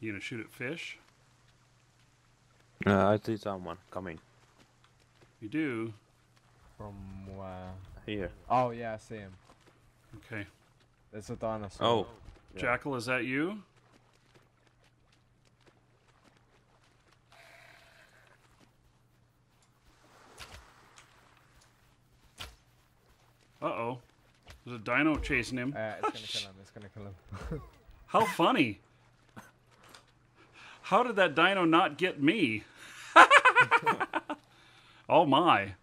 You gonna shoot at fish? Uh, I see someone coming You do. From where? here. Oh yeah, I see him. Okay. There's a dinosaur. Oh, Yeah. Jackal, is that you? Uh oh. There's a dino chasing him. Uh, it's gonna kill him. It's gonna kill him. How funny. How did that dino not get me? oh my.